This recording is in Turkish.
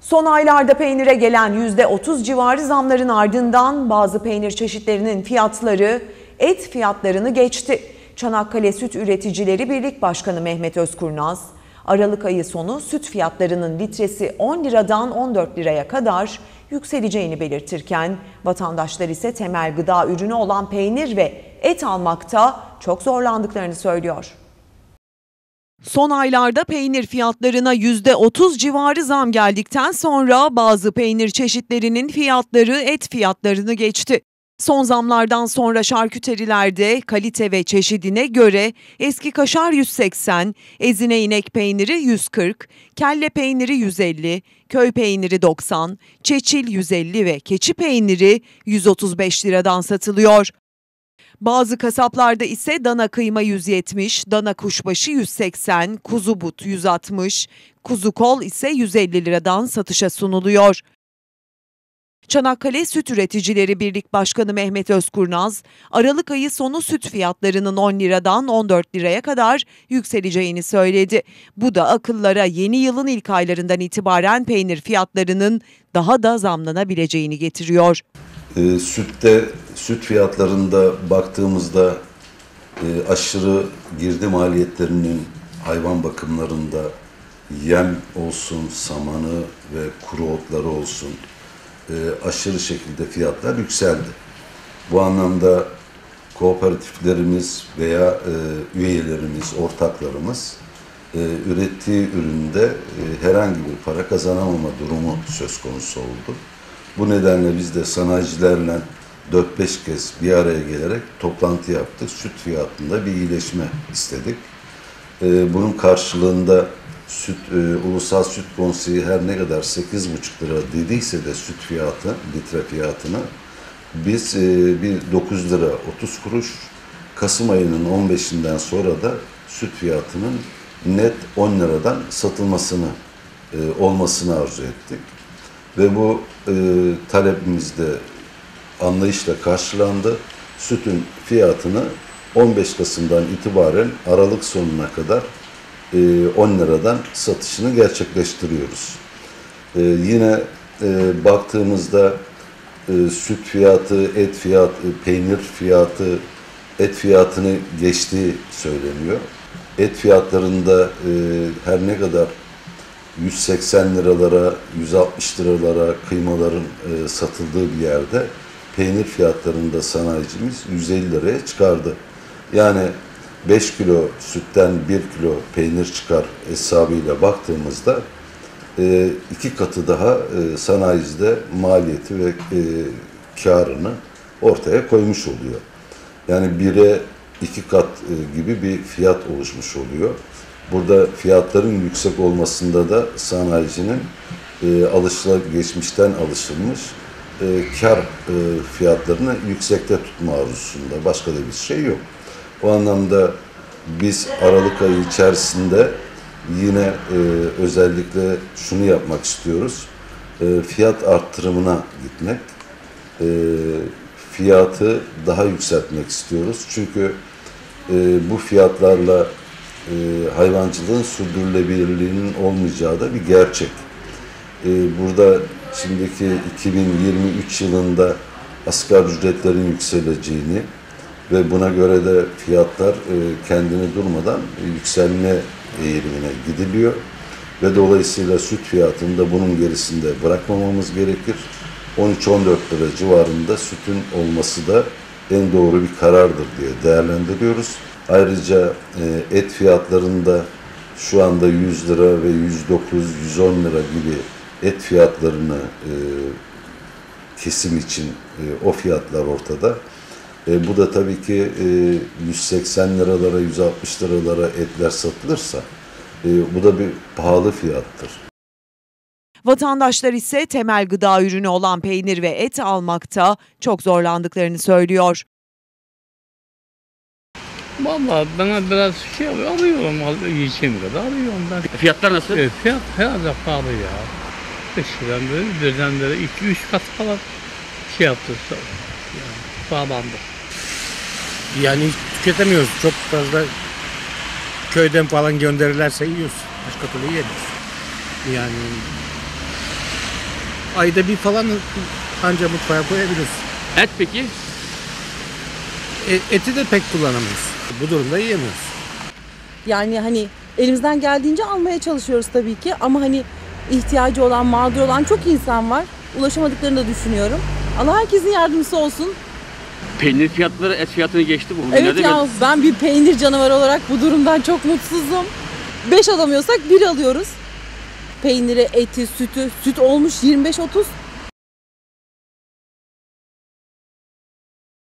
Son aylarda peynire gelen %30 civarı zamların ardından bazı peynir çeşitlerinin fiyatları et fiyatlarını geçti. Çanakkale Süt Üreticileri Birlik Başkanı Mehmet Özkurnaz, Aralık ayı sonu süt fiyatlarının litresi 10 liradan 14 liraya kadar yükseleceğini belirtirken vatandaşlar ise temel gıda ürünü olan peynir ve et almakta çok zorlandıklarını söylüyor. Son aylarda peynir fiyatlarına %30 civarı zam geldikten sonra bazı peynir çeşitlerinin fiyatları et fiyatlarını geçti. Son zamlardan sonra şarküterilerde kalite ve çeşidine göre eski kaşar 180, ezine inek peyniri 140, kelle peyniri 150, köy peyniri 90, çeçil 150 ve keçi peyniri 135 liradan satılıyor. Bazı kasaplarda ise dana kıyma 170, dana kuşbaşı 180, kuzu but 160, kuzu kol ise 150 liradan satışa sunuluyor. Çanakkale Süt Üreticileri Birlik Başkanı Mehmet Özkurnaz, Aralık ayı sonu süt fiyatlarının 10 liradan 14 liraya kadar yükseleceğini söyledi. Bu da akıllara yeni yılın ilk aylarından itibaren peynir fiyatlarının daha da zamlanabileceğini getiriyor. E, sütte, süt fiyatlarında baktığımızda e, aşırı girdi maliyetlerinin hayvan bakımlarında yem olsun, samanı ve kuru otları olsun e, aşırı şekilde fiyatlar yükseldi. Bu anlamda kooperatiflerimiz veya e, üyelerimiz, ortaklarımız e, ürettiği üründe e, herhangi bir para kazanamama durumu söz konusu oldu. Bu nedenle biz de sanayicilerle 4-5 kez bir araya gelerek toplantı yaptık. Süt fiyatında bir iyileşme istedik. E, bunun karşılığında süt, e, Ulusal Süt Konseyi her ne kadar 8,5 lira dediyse de süt fiyatı, litre fiyatını biz e, bir 9 lira 30 kuruş Kasım ayının 15'inden sonra da süt fiyatının net 10 liradan satılmasını e, olmasını arzu ettik. Ve bu e, talebimiz de anlayışla karşılandı. Sütün fiyatını 15 Kasım'dan itibaren Aralık sonuna kadar 10 e, liradan satışını gerçekleştiriyoruz. E, yine e, baktığımızda süt fiyatı, et fiyatı, peynir fiyatı, et fiyatını geçtiği söyleniyor. Et fiyatlarında her ne kadar 180 liralara, 160 liralara kıymaların satıldığı bir yerde peynir fiyatlarında sanayicimiz 150 liraya çıkardı. Yani 5 kilo sütten 1 kilo peynir çıkar hesabıyla baktığımızda e, iki katı daha e, sanayicide maliyeti ve e, karını ortaya koymuş oluyor. Yani bire iki kat e, gibi bir fiyat oluşmuş oluyor. Burada fiyatların yüksek olmasında da sanayicinin e, alışla geçmişten alışılmış e, kar e, fiyatlarını yüksekte tutma arzusunda başka da bir şey yok. O anlamda biz Aralık ayı içerisinde yine e, özellikle şunu yapmak istiyoruz. E, fiyat arttırımına gitmek. E, fiyatı daha yükseltmek istiyoruz. Çünkü e, bu fiyatlarla e, hayvancılığın sürdürülebilirliğinin olmayacağı da bir gerçek. E, burada şimdiki 2023 yılında asgari ücretlerin yükseleceğini, ve buna göre de fiyatlar e, kendini durmadan yükselme eğilimine gidiliyor ve dolayısıyla süt fiyatını da bunun gerisinde bırakmamamız gerekir. 13-14 lira civarında sütün olması da en doğru bir karardır diye değerlendiriyoruz. Ayrıca e, et fiyatlarında şu anda 100 lira ve 109-110 lira gibi et fiyatlarını e, kesim için o fiyatlar ortada. E, bu da tabii ki e, 180 liralara, 160 liralara etler satılırsa e, bu da bir pahalı fiyattır. Vatandaşlar ise temel gıda ürünü olan peynir ve et almakta çok zorlandıklarını söylüyor. Vallahi bana biraz şey alıyorum, yiyeceğim kadar alıyorum ben. Fiyatlar nasıl? E, fiyat herhalde pahalı ya. Eskiden böyle birdenbire 2-3 kat falan şey yaptı. Yani pahalandı. Yani hiç tüketemiyoruz. Çok fazla köyden falan gönderirlerse yiyoruz. Başka türlü yiyemiyoruz. Yani ayda bir falan anca mutfağa koyabiliriz. Et peki? E, eti de pek kullanamayız. Bu durumda yiyemiyoruz. Yani hani elimizden geldiğince almaya çalışıyoruz tabii ki ama hani ihtiyacı olan, mağdur olan çok insan var. Ulaşamadıklarını da düşünüyorum. Allah herkesin yardımcısı olsun. Peynir fiyatları et fiyatını geçti bu. Evet ya ben bir peynir canavarı olarak bu durumdan çok mutsuzum. 5 alamıyorsak 1 alıyoruz. Peyniri, eti, sütü, süt olmuş 25-30.